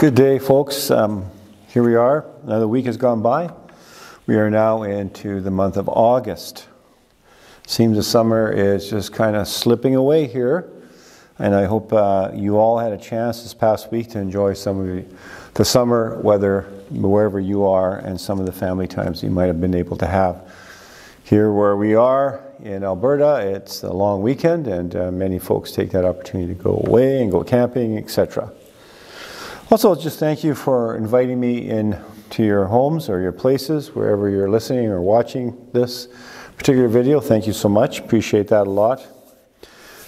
Good day, folks. Um, here we are. Another week has gone by. We are now into the month of August. Seems the summer is just kind of slipping away here, and I hope uh, you all had a chance this past week to enjoy some of the, summer weather wherever you are and some of the family times you might have been able to have. Here, where we are in Alberta, it's a long weekend, and uh, many folks take that opportunity to go away and go camping, etc. Also, just thank you for inviting me in to your homes or your places, wherever you're listening or watching this particular video. Thank you so much. Appreciate that a lot.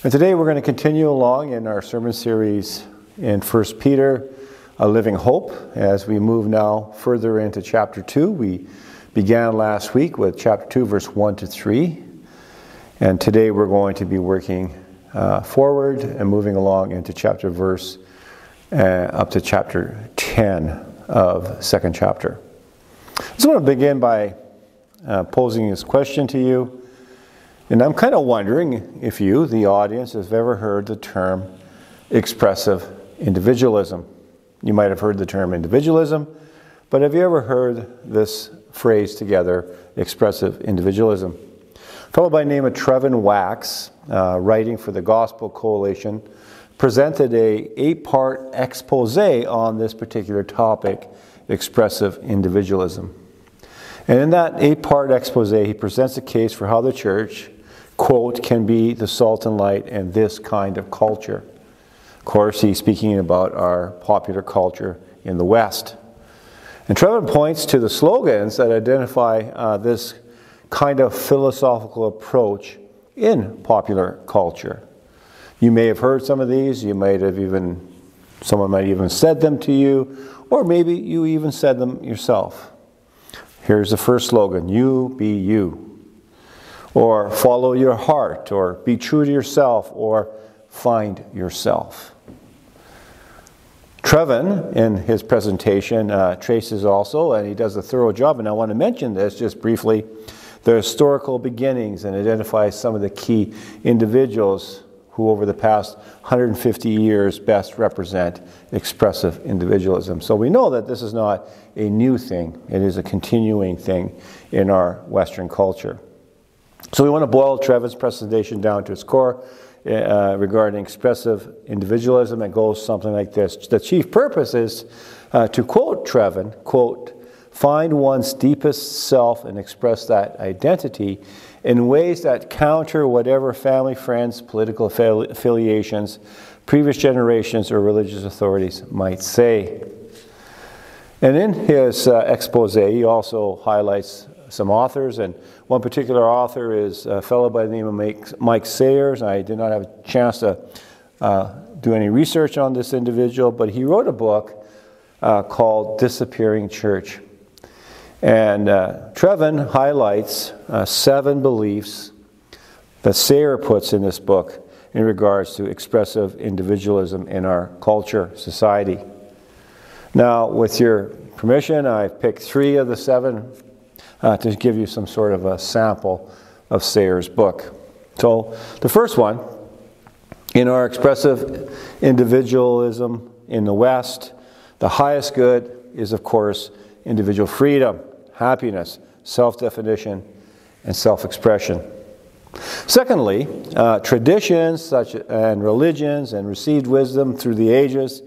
And today we're going to continue along in our sermon series in 1 Peter, A Living Hope, as we move now further into chapter 2. We began last week with chapter 2, verse 1 to 3. And today we're going to be working uh, forward and moving along into chapter verse uh, up to chapter 10 of second chapter. I just want to begin by uh, posing this question to you. And I'm kind of wondering if you, the audience, have ever heard the term expressive individualism. You might have heard the term individualism, but have you ever heard this phrase together, expressive individualism? A fellow by the name of Trevin Wax, uh, writing for the Gospel Coalition, presented a eight-part expose on this particular topic, expressive individualism. And in that eight-part expose, he presents a case for how the church, quote, can be the salt and light in this kind of culture. Of course, he's speaking about our popular culture in the West. And Trevin points to the slogans that identify uh, this kind of philosophical approach in popular culture. You may have heard some of these, you might have even, someone might even said them to you, or maybe you even said them yourself. Here's the first slogan You be you. Or follow your heart, or be true to yourself, or find yourself. Trevin, in his presentation, uh, traces also, and he does a thorough job, and I want to mention this just briefly the historical beginnings and identify some of the key individuals who over the past 150 years best represent expressive individualism. So we know that this is not a new thing, it is a continuing thing in our Western culture. So we want to boil Trevin's presentation down to its core uh, regarding expressive individualism. It goes something like this The chief purpose is uh, to quote Trevin, quote, find one's deepest self and express that identity in ways that counter whatever family, friends, political affiliations, previous generations, or religious authorities might say. And in his uh, expose, he also highlights some authors, and one particular author is a fellow by the name of Mike, Sayers. I did not have a chance to uh, do any research on this individual, but he wrote a book uh, called Disappearing Church. And uh, Trevin highlights uh, seven beliefs that Sayer puts in this book in regards to expressive individualism in our culture, society. Now, with your permission, I've picked three of the seven uh, to give you some sort of a sample of Sayer's book. So, the first one, in our expressive individualism in the West, the highest good is, of course, individual freedom happiness, self definition, and self expression. Secondly, uh, traditions such and religions and received wisdom through the ages,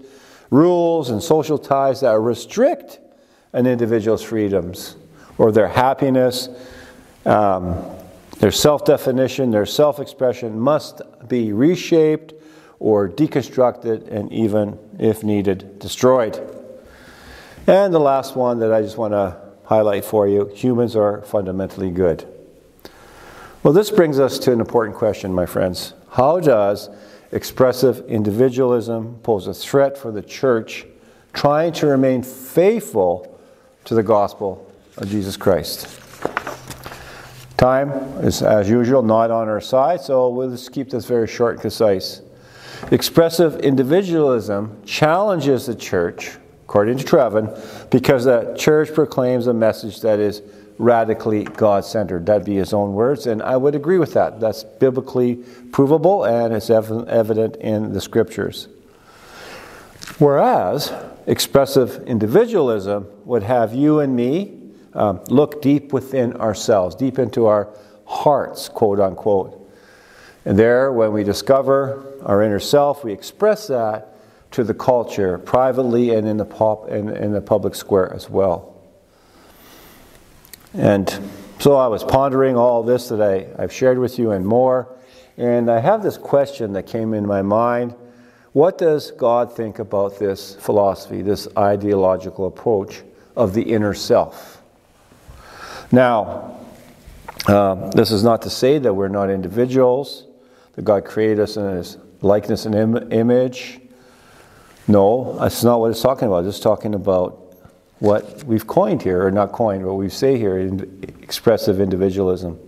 rules and social ties that restrict an individual's freedoms or their happiness, um, their self definition, their self expression must be reshaped or deconstructed and even, if needed, destroyed. And the last one that I just want to highlight for you humans are fundamentally good. Well, this brings us to an important question, my friends. How does expressive individualism pose a threat for the church trying to remain faithful to the gospel of Jesus Christ? Time is, as usual, not on our side, so we'll just keep this very short and concise. Expressive individualism challenges the church according to Trevin, because the church proclaims a message that is radically God centered. That'd be his own words, and I would agree with that. That's biblically provable and it's evident in the scriptures. Whereas expressive individualism would have you and me um, look deep within ourselves, deep into our hearts, quote unquote. And there, when we discover our inner self, we express that to the culture privately and in the, pop, in, in the public square as well. And so I was pondering all this that I, I've shared with you and more. And I have this question that came in my mind. What does God think about this philosophy, this ideological approach of the inner self? Now, uh, this is not to say that we're not individuals, that God created us in His likeness and Im- image. No, that's not what it's talking about. It's talking about what we've coined here, or not coined, what we say here, in expressive individualism.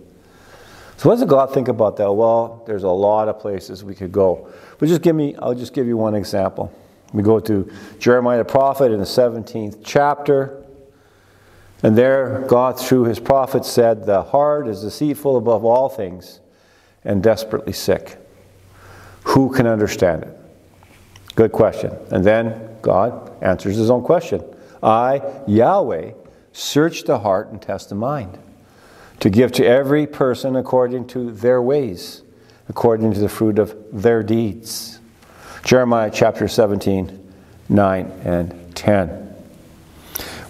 So what does God think about that? Well, there's a lot of places we could go. But just give me, I'll just give you one example. We go to Jeremiah the prophet in the 17th chapter. And there, God, through his prophet, said, The heart is deceitful above all things and desperately sick. Who can understand it? Good question. And then God answers his own question I, Yahweh, search the heart and test the mind to give to every person according to their ways, according to the fruit of their deeds. Jeremiah chapter 17, 9 and 10.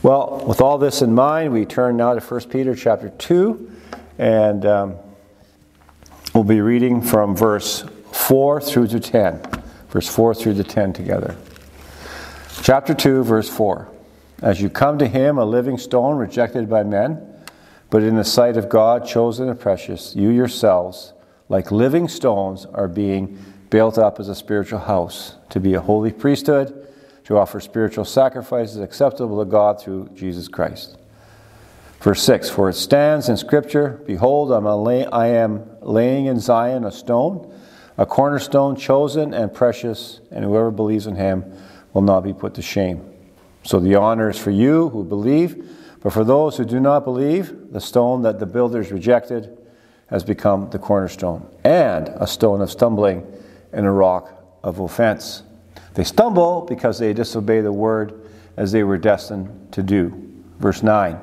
Well, with all this in mind, we turn now to 1 Peter chapter 2, and um, we'll be reading from verse 4 through to 10. Verse 4 through to 10 together. Chapter 2, verse 4. As you come to him, a living stone rejected by men, but in the sight of God, chosen and precious, you yourselves, like living stones, are being built up as a spiritual house, to be a holy priesthood, to offer spiritual sacrifices acceptable to God through Jesus Christ. Verse 6 For it stands in Scripture Behold, I am laying in Zion a stone, a cornerstone chosen and precious, and whoever believes in him will not be put to shame. So the honor is for you who believe. But for those who do not believe, the stone that the builders rejected has become the cornerstone, and a stone of stumbling and a rock of offense. They stumble because they disobey the word as they were destined to do. Verse 9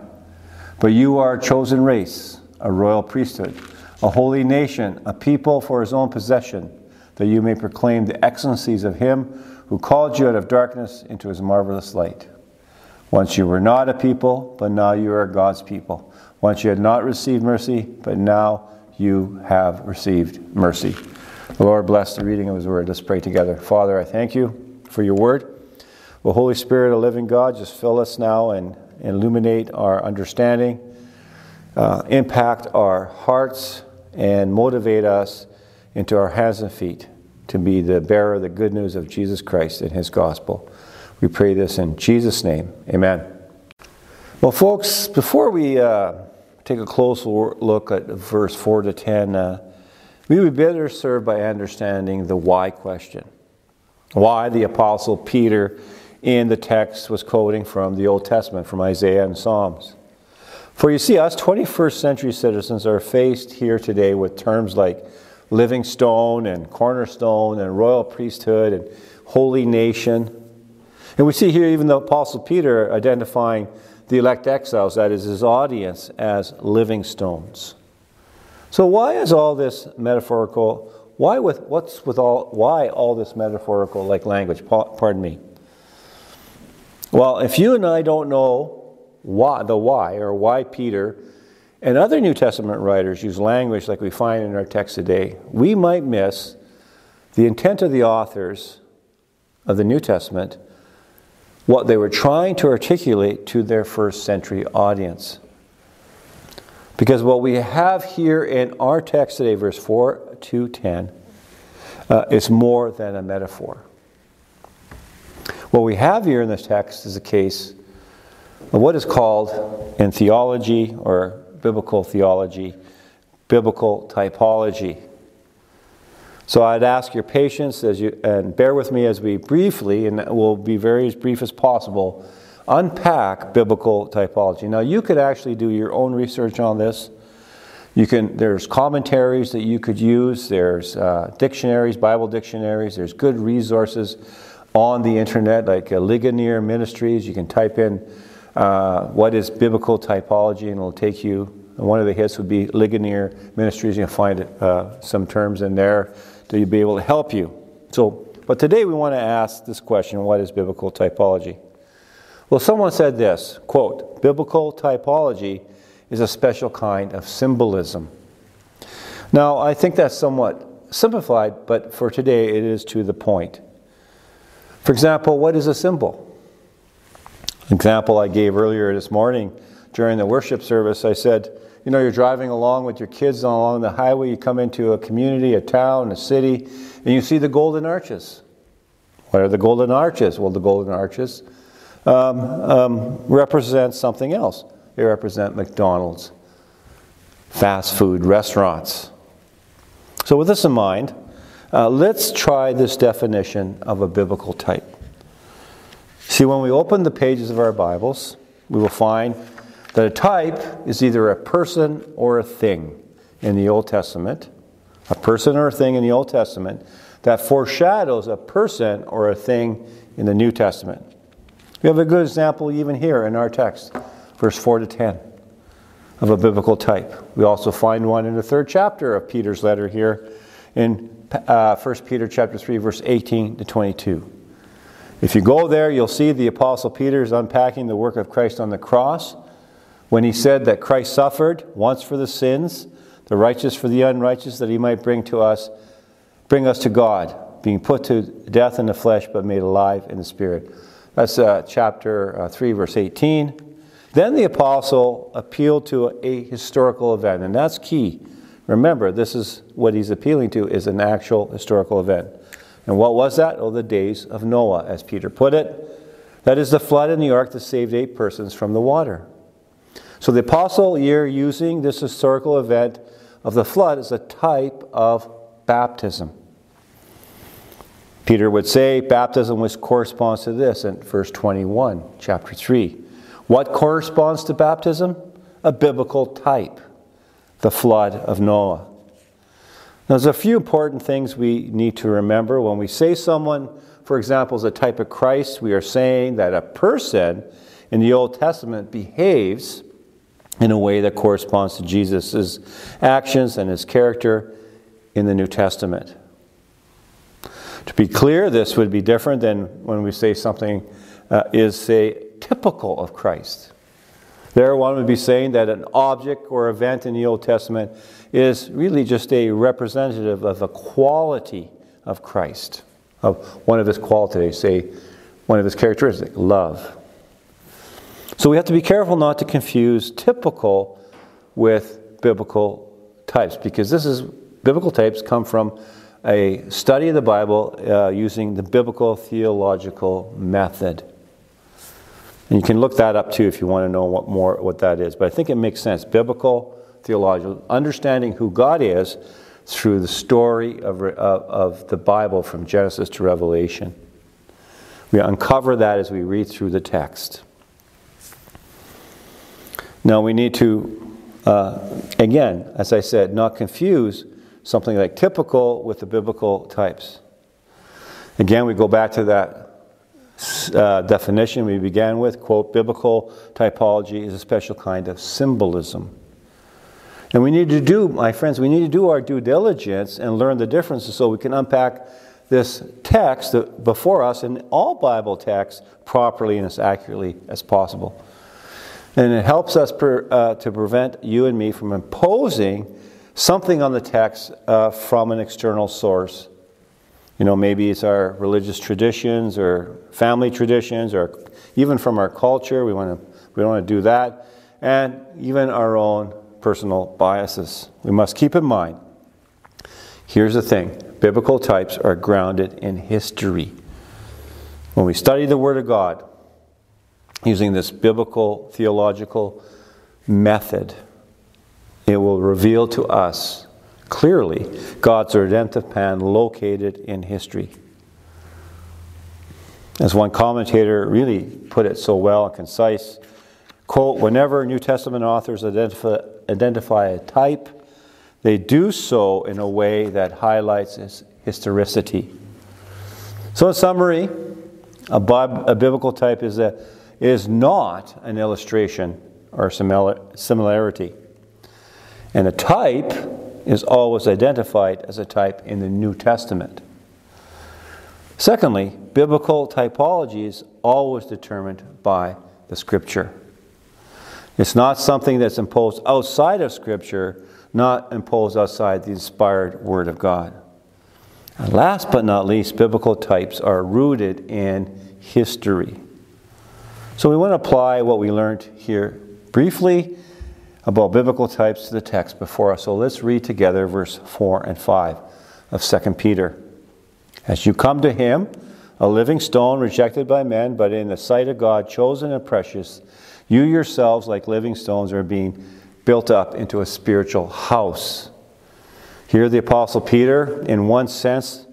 But you are a chosen race, a royal priesthood, a holy nation, a people for his own possession, that you may proclaim the excellencies of him who called you out of darkness into his marvelous light. Once you were not a people, but now you are God's people. Once you had not received mercy, but now you have received mercy. The Lord bless the reading of His word. Let's pray together. Father, I thank you for your word. Well, Holy Spirit, a living God, just fill us now and illuminate our understanding, uh, impact our hearts, and motivate us into our hands and feet to be the bearer of the good news of Jesus Christ and His gospel. We pray this in Jesus' name. Amen. Well, folks, before we uh, take a close look at verse 4 to 10, uh, we would better serve by understanding the why question. Why the Apostle Peter in the text was quoting from the Old Testament, from Isaiah and Psalms. For you see, us 21st century citizens are faced here today with terms like living stone and cornerstone and royal priesthood and holy nation. And we see here even the Apostle Peter identifying the elect exiles, that is his audience, as living stones. So why is all this metaphorical? Why with what's with all why all this metaphorical like language? Pardon me. Well, if you and I don't know why the why or why Peter and other New Testament writers use language like we find in our text today, we might miss the intent of the authors of the New Testament what they were trying to articulate to their first century audience. Because what we have here in our text today, verse 4 to 10, uh, is more than a metaphor. What we have here in this text is a case what is called in theology or biblical theology, biblical typology. So I'd ask your patience as you, and bear with me as we briefly, and we'll be very as brief as possible, unpack biblical typology. Now, you could actually do your own research on this. You can, there's commentaries that you could use, there's uh, dictionaries, Bible dictionaries, there's good resources on the internet, like uh, Ligonier Ministries. You can type in uh, what is biblical typology, and it'll take you. One of the hits would be Ligonier Ministries. You'll find uh, some terms in there to be able to help you. So, but today we want to ask this question: What is biblical typology? Well, someone said this quote: "Biblical typology is a special kind of symbolism." Now, I think that's somewhat simplified, but for today it is to the point. For example, what is a symbol? Example I gave earlier this morning during the worship service, I said, you know, you're driving along with your kids along the highway, you come into a community, a town, a city, and you see the golden arches. What are the golden arches? Well, the golden arches um, um, represent something else. They represent McDonald's, fast food restaurants. So, with this in mind, uh, let's try this definition of a biblical type. See, when we open the pages of our Bibles, we will find that a type is either a person or a thing in the Old Testament, a person or a thing in the Old Testament that foreshadows a person or a thing in the New Testament. We have a good example even here in our text, verse 4 to 10 of a biblical type. We also find one in the third chapter of Peter's letter here in uh, 1 Peter chapter 3 verse 18 to 22. If you go there, you'll see the apostle Peter is unpacking the work of Christ on the cross when he said that Christ suffered once for the sins, the righteous for the unrighteous that he might bring to us bring us to God, being put to death in the flesh but made alive in the spirit. That's uh, chapter uh, 3 verse 18. Then the apostle appealed to a historical event, and that's key. Remember, this is what he's appealing to is an actual historical event. And what was that? Oh, the days of Noah, as Peter put it. That is the flood in the ark that saved eight persons from the water. So the apostle here using this historical event of the flood is a type of baptism. Peter would say baptism which corresponds to this in verse 21, chapter 3. What corresponds to baptism? A biblical type, the flood of Noah. Now, there's a few important things we need to remember. When we say someone, for example, is a type of Christ, we are saying that a person in the Old Testament behaves in a way that corresponds to Jesus' actions and his character in the New Testament. To be clear, this would be different than when we say something uh, is, say, typical of Christ. There, one would be saying that an object or event in the Old Testament is really just a representative of a quality of Christ, of one of his qualities, say, one of his characteristics, love. So we have to be careful not to confuse typical with biblical types, because this is biblical types come from a study of the Bible uh, using the biblical theological method. And you can look that up too if you want to know what more what that is. But I think it makes sense. Biblical, theological, understanding who God is through the story of, of, of the Bible from Genesis to Revelation. We uncover that as we read through the text. Now we need to, uh, again, as I said, not confuse something like typical with the biblical types. Again, we go back to that uh, definition we began with, quote, biblical typology is a special kind of symbolism. And we need to do, my friends, we need to do our due diligence and learn the differences so we can unpack this text before us and all Bible texts properly and as accurately as possible. And it helps us per, uh, to prevent you and me from imposing something on the text uh, from an external source you know, maybe it's our religious traditions or family traditions or even from our culture. We want to we don't want to do that. And even our own personal biases. We must keep in mind here's the thing biblical types are grounded in history. When we study the Word of God using this biblical theological method, it will reveal to us clearly God's redemptive plan located in history. As one commentator really put it so well and concise, quote, whenever New Testament authors identify, identify a type, they do so in a way that highlights its historicity. So, in summary, A, a biblical type is, a, is not an illustration or similarity. And a type is always identified as a type in the New Testament. Secondly, biblical typology is always determined by the Scripture. It's not something that's imposed outside of Scripture, not imposed outside the inspired Word of God. And last but not least, biblical types are rooted in history. So we want to apply what we learned here briefly about biblical types to the text before us. So let's read together verse 4 and 5 of 2 Peter. As you come to him, a living stone rejected by men, but in the sight of God, chosen and precious, you yourselves, like living stones, are being built up into a spiritual house. Here, the Apostle Peter, in one sense,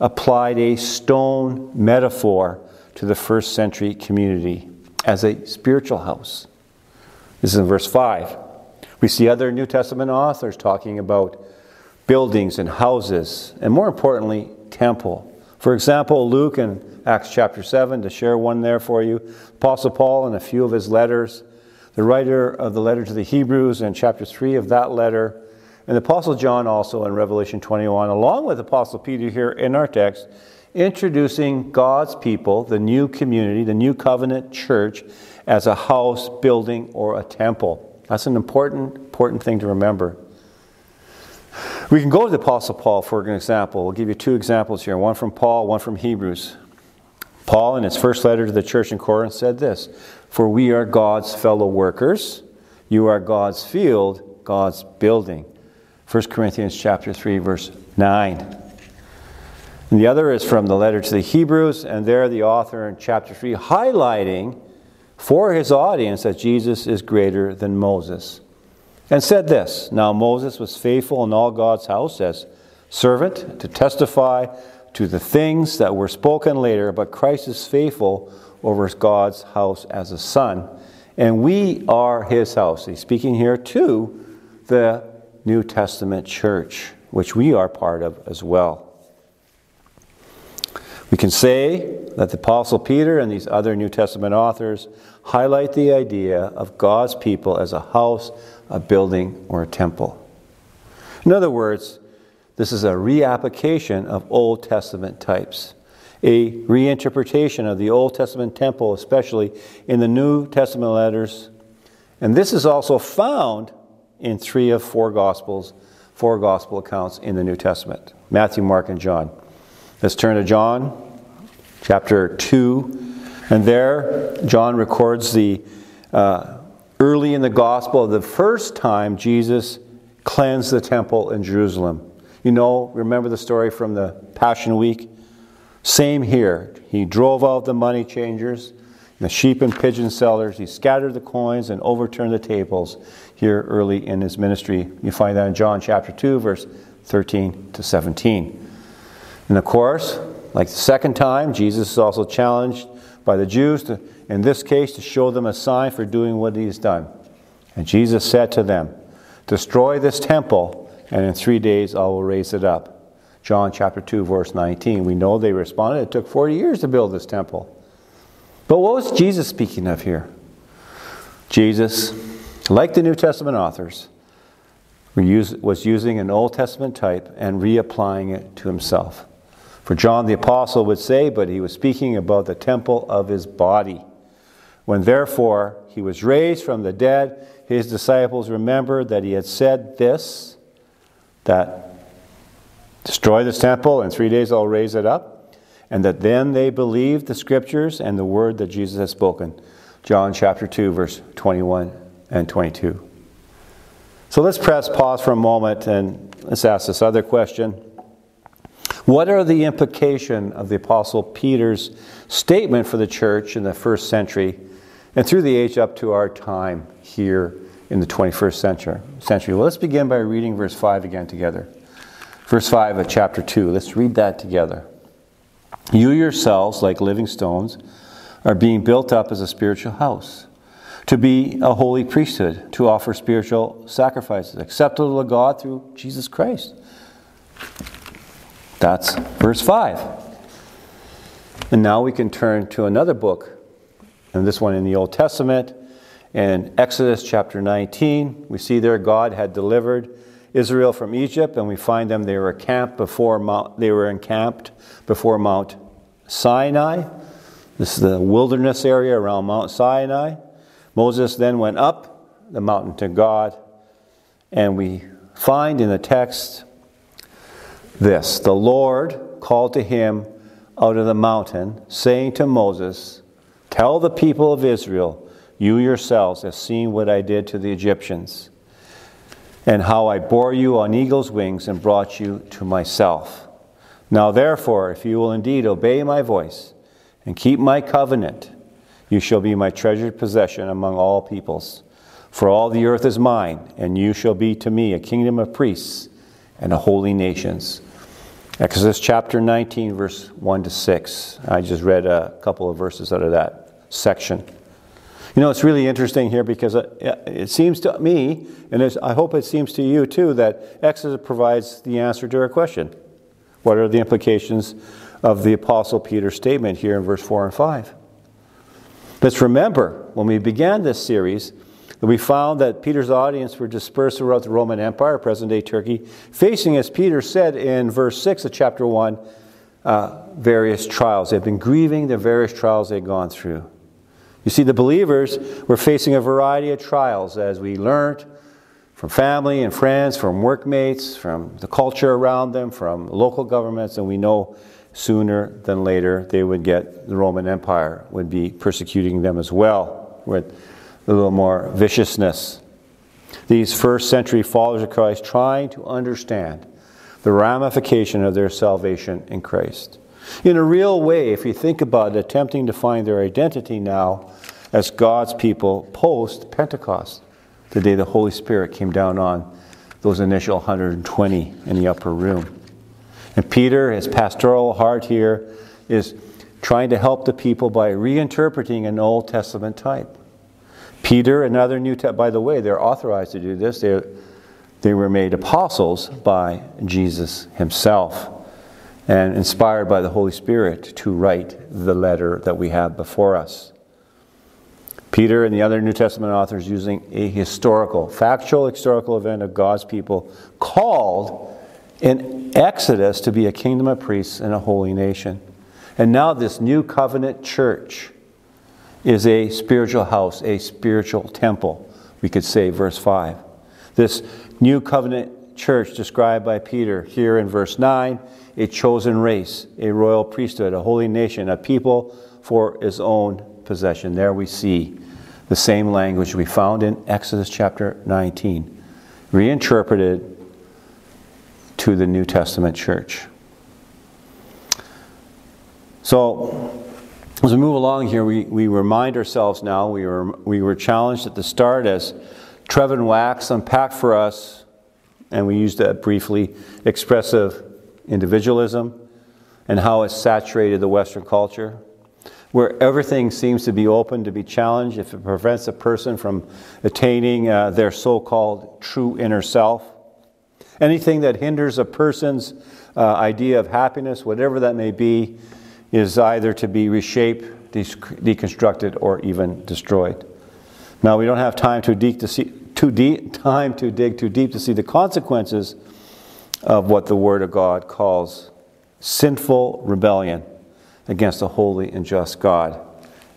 applied a stone metaphor to the first century community as a spiritual house. This is in verse 5. We see other New Testament authors talking about buildings and houses, and more importantly, temple. For example, Luke in Acts chapter 7, to share one there for you, Apostle Paul in a few of his letters, the writer of the letter to the Hebrews in chapter 3 of that letter, and the Apostle John also in Revelation 21, along with Apostle Peter here in our text, introducing God's people, the new community, the new covenant church, as a house, building, or a temple. That's an important, important thing to remember. We can go to the Apostle Paul for an example. We'll give you two examples here one from Paul, one from Hebrews. Paul, in his first letter to the church in Corinth, said this For we are God's fellow workers, you are God's field, God's building. 1 Corinthians chapter 3, verse 9. And the other is from the letter to the Hebrews, and there the author in chapter 3 highlighting for his audience that Jesus is greater than Moses and said this Now Moses was faithful in all God's house as servant to testify to the things that were spoken later, but Christ is faithful over God's house as a son. And we are his house. He's speaking here to the New Testament church, which we are part of as well. We can say that the Apostle Peter and these other New Testament authors highlight the idea of God's people as a house a building, or a temple. In other words, this is a reapplication of Old Testament types, a reinterpretation of the Old Testament temple, especially in the New Testament letters. And this is also found in three of four Gospels, four Gospel accounts in the New Testament Matthew, Mark, and John. Let's turn to John chapter 2. And there, John records the uh, early in the gospel, the first time Jesus cleansed the temple in Jerusalem. You know, remember the story from the Passion Week? Same here. He drove out the money changers, the sheep and pigeon sellers. He scattered the coins and overturned the tables here early in his ministry. You find that in John chapter 2, verse 13 to 17. And of course, like the second time, Jesus is also challenged by the Jews to in this case to show them a sign for doing what he has done. And Jesus said to them, Destroy this temple, and in three days I will raise it up. John chapter 2, verse 19. We know they responded, It took 40 years to build this temple. But what was Jesus speaking of here? Jesus, like the New Testament authors, was using an Old Testament type and reapplying it to himself. For John the Apostle would say, but he was speaking about the temple of his body. When therefore he was raised from the dead, his disciples remembered that he had said this that destroy this temple, in three days I'll raise it up. And that then they believed the scriptures and the word that Jesus had spoken. John chapter 2, verse 21 and 22. So let's press pause for a moment and let's ask this other question. What are the implication of the apostle Peter's statement for the church in the first century and through the age up to our time here in the 21st century. century. Well, let's begin by reading verse 5 again together. Verse 5 of chapter 2. Let's read that together. You yourselves, like living stones, are being built up as a spiritual house, to be a holy priesthood, to offer spiritual sacrifices acceptable to God through Jesus Christ. That's verse 5. And now we can turn to another book, and this one in the Old Testament. In Exodus chapter 19, we see there God had delivered Israel from Egypt, and we find them they were camped before Mount, they were encamped before Mount Sinai. This is the wilderness area around Mount Sinai. Moses then went up the mountain to God, and we find in the text this The Lord called to him out of the mountain, saying to Moses, Tell the people of Israel, you yourselves have seen what I did to the Egyptians, and how I bore you on eagle's wings and brought you to myself. Now, therefore, if you will indeed obey my voice and keep my covenant, you shall be my treasured possession among all peoples. For all the earth is mine, and you shall be to me a kingdom of priests and a holy nations. Exodus chapter 19, verse 1 to 6. I just read a couple of verses out of that section. You know, it's really interesting here because it seems to me, and I hope it seems to you too, that Exodus provides the answer to our question. What are the implications of the Apostle Peter's statement here in verse 4 and 5? Let's remember, when we began this series, that we found that Peter's audience were dispersed throughout the Roman Empire, present day Turkey, facing, as Peter said in verse 6 of chapter 1, uh, various trials. They've been grieving the various trials they've gone through. You see, the believers were facing a variety of trials, as we learned from family and friends, from workmates, from the culture around them, from local governments, and we know sooner than later they would get the Roman Empire would be persecuting them as well with a little more viciousness. These first century followers of Christ trying to understand the ramification of their salvation in Christ. In a real way, if you think about it, attempting to find their identity now as God's people post Pentecost, the day the Holy Spirit came down on those initial 120 in the upper room. And Peter, his pastoral heart here, is trying to help the people by reinterpreting an Old Testament type. Peter and other New Testament, by the way, they're authorized to do this. They, they were made apostles by Jesus himself and inspired by the Holy Spirit to write the letter that we have before us. Peter and the other New Testament authors using a historical, factual historical event of God's people called in Exodus to be a kingdom of priests and a holy nation. And now this new covenant church is a spiritual house, a spiritual temple, we could say, verse 5. This new covenant church described by Peter here in verse 9 a chosen race, a royal priesthood, a holy nation, a people for his own possession. There we see the same language we found in Exodus chapter 19, reinterpreted to the New Testament church. So, as we move along here, we, we remind ourselves now, we were, we were challenged at the start as Trevin Wax unpacked for us, and we used that briefly, expressive individualism and how it's saturated the Western culture, where everything seems to be open to be challenged if it prevents a person from attaining uh, their so called true inner self. Anything that hinders a person's uh, idea of happiness, whatever that may be, is either to be reshaped, deconstructed, or even destroyed. Now, we don't have time to see, too deep, time to dig too deep to see the consequences of what the Word of God calls sinful rebellion against a holy and just God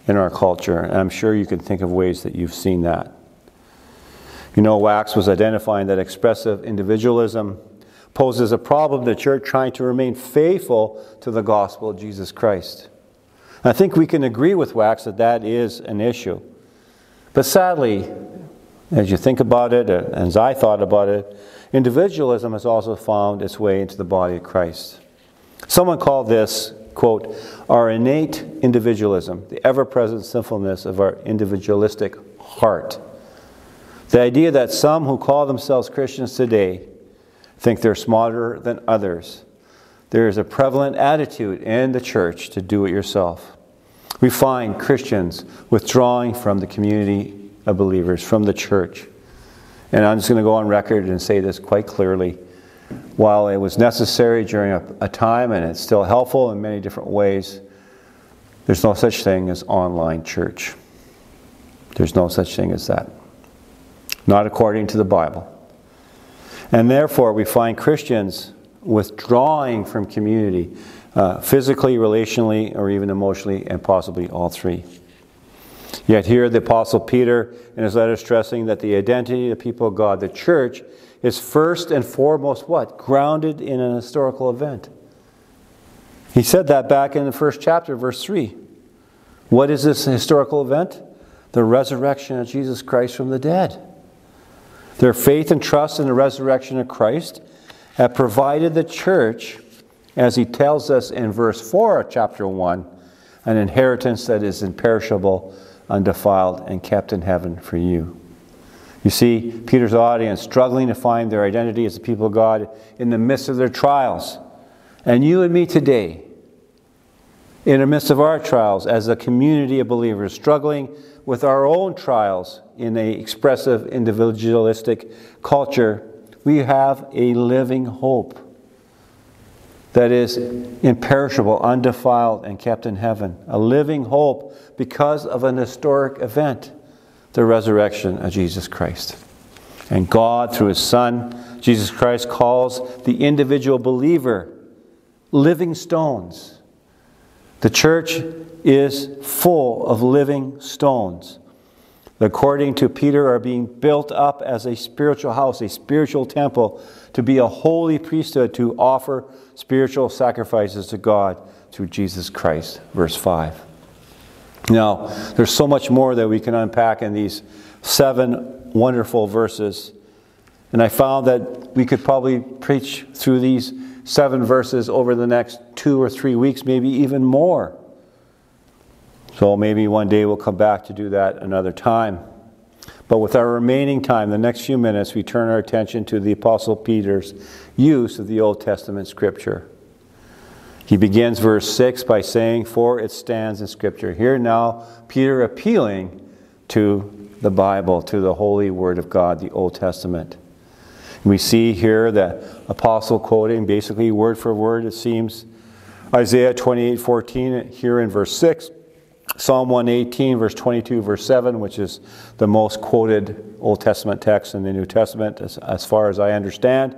in our culture. And I'm sure you can think of ways that you've seen that. You know, Wax was identifying that expressive individualism poses a problem to the church trying to remain faithful to the gospel of Jesus Christ. I think we can agree with Wax that that is an issue. But sadly, as you think about it, as I thought about it, individualism has also found its way into the body of Christ. Someone called this, quote, our innate individualism, the ever present sinfulness of our individualistic heart. The idea that some who call themselves Christians today think they're smarter than others. There is a prevalent attitude in the church to do it yourself. We find Christians withdrawing from the community of believers, from the church. And I'm just going to go on record and say this quite clearly. While it was necessary during a, a time, and it's still helpful in many different ways, There's no such thing as online church. There's no such thing as that. Not according to the Bible. And therefore, we find Christians withdrawing from community, uh, physically, relationally, or even emotionally, and possibly all three. Yet here, the Apostle Peter, in his letter, stressing that the identity of the people of God, the church, is first and foremost what? Grounded in an historical event. He said that back in the first chapter, verse 3. What is this historical event? The resurrection of Jesus Christ from the dead. Their faith and trust in the resurrection of Christ have provided the church, as he tells us in verse 4 of chapter 1, an inheritance that is imperishable, undefiled, and kept in heaven for you. You see Peter's audience struggling to find their identity as the people of God in the midst of their trials. And you and me today, in the midst of our trials, as a community of believers, struggling with our own trials in a expressive, individualistic culture, we have a living hope that is imperishable, undefiled, and kept in heaven. A living hope because of an historic event the resurrection of Jesus Christ. And God, through His Son, Jesus Christ, calls the individual believer living stones the church is full of living stones. According to Peter, are being built up as a spiritual house, a spiritual temple, to be a holy priesthood, to offer spiritual sacrifices to God through Jesus Christ. Verse 5. Now, there's so much more that we can unpack in these seven wonderful verses. And I found that we could probably preach through these seven verses over the next two or three weeks, maybe even more. So maybe one day we'll come back to do that another time. But with our remaining time, the next few minutes, we turn our attention to the Apostle Peter's use of the Old Testament Scripture. He begins verse 6 by saying, For it stands in Scripture. Here now, Peter appealing to the Bible, to the holy Word of God, the Old Testament. We see here the apostle quoting basically word for word, it seems, Isaiah 28 14 here in verse 6, Psalm 118, verse 22, verse 7, which is the most quoted Old Testament text in the New Testament as, as far as I understand,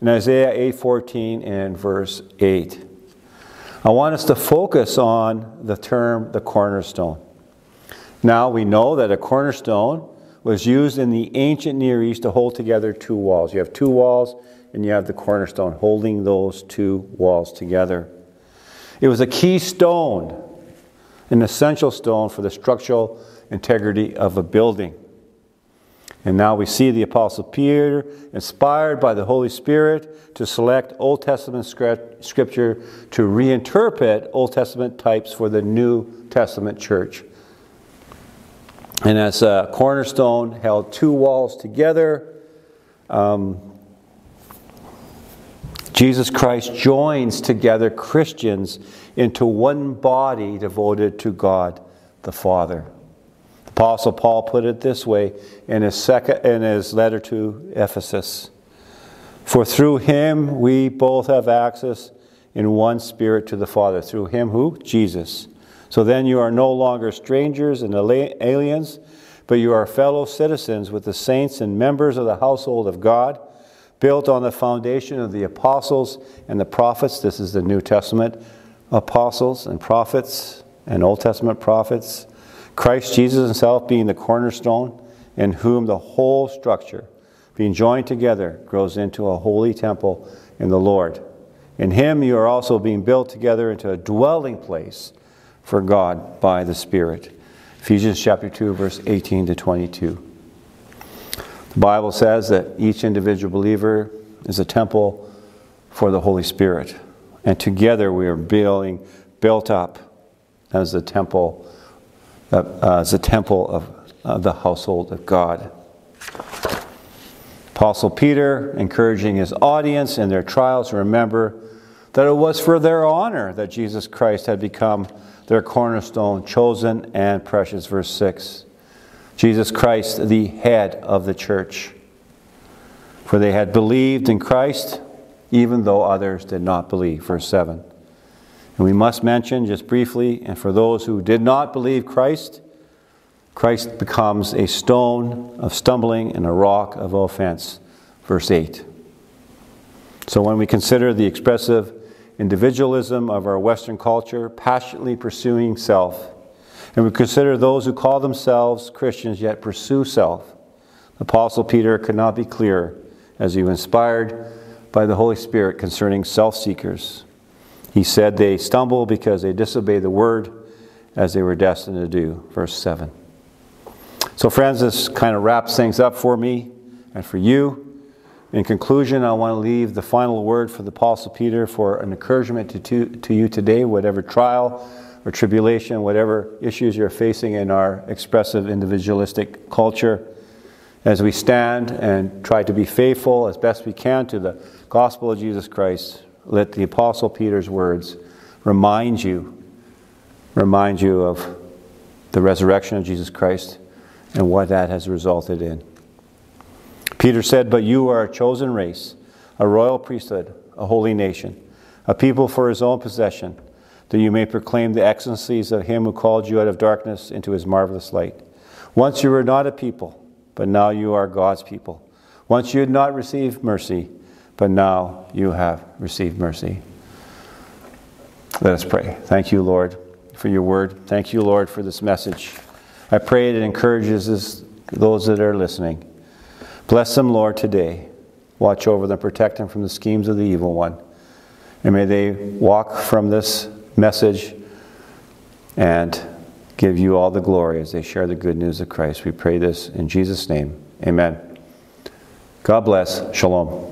and Isaiah 8 14 and verse 8. I want us to focus on the term the cornerstone. Now we know that a cornerstone was used in the ancient Near East to hold together two walls. You have two walls, and you have the cornerstone holding those two walls together. It was a key stone, an essential stone for the structural integrity of a building. And now we see the Apostle Peter, inspired by the Holy Spirit, to select Old Testament scripture to reinterpret Old Testament types for the New Testament church. And as a cornerstone held two walls together, um, Jesus Christ joins together Christians into one body devoted to God the Father. The Apostle Paul put it this way in his, second, in his letter to Ephesus For through him we both have access in one spirit to the Father. Through him, who? Jesus. So then you are no longer strangers and aliens, but you are fellow citizens with the saints and members of the household of God, built on the foundation of the apostles and the prophets. This is the New Testament apostles and prophets and Old Testament prophets. Christ Jesus himself being the cornerstone, in whom the whole structure, being joined together, grows into a holy temple in the Lord. In him you are also being built together into a dwelling place for God by the Spirit. Ephesians chapter 2, verse 18 to 22. The Bible says that each individual believer is a temple for the Holy Spirit. And together we are building, built up as the temple, uh, as the temple of uh, the household of God. Apostle Peter encouraging his audience in their trials to remember that it was for their honor that Jesus Christ had become their cornerstone, chosen and precious. Verse 6. Jesus Christ, the head of the church. For they had believed in Christ, even though others did not believe. Verse 7. And we must mention just briefly, and for those who did not believe Christ, Christ becomes a stone of stumbling and a rock of offense. Verse 8. So when we consider the expressive individualism of our Western culture, passionately pursuing self, and we consider those who call themselves Christians yet pursue self, Apostle Peter could not be clearer as he inspired by the Holy Spirit concerning self seekers. He said they stumble because they disobey the word as they were destined to do. Verse 7. So, friends, this kind of wraps things up for me and for you. In conclusion, I want to leave the final word for the Apostle Peter for an encouragement to, to, to you today, whatever trial or tribulation, whatever issues you're facing in our expressive individualistic culture, as we stand and try to be faithful as best we can to the gospel of Jesus Christ, let the Apostle Peter's words remind you, remind you of the resurrection of Jesus Christ and what that has resulted in. Peter said, But you are a chosen race, a royal priesthood, a holy nation, a people for his own possession, that you may proclaim the excellencies of him who called you out of darkness into his marvelous light. Once you were not a people, but now you are God's people. Once you had not received mercy, but now you have received mercy. Let us pray. Thank you, Lord, for your word. Thank you, Lord, for this message. I pray it encourages this, those that are listening. Bless them, Lord, today. Watch over them, protect them from the schemes of the evil one. And may they walk from this message and give you all the glory as they share the good news of Christ. We pray this in Jesus' name. Amen. God bless. Shalom.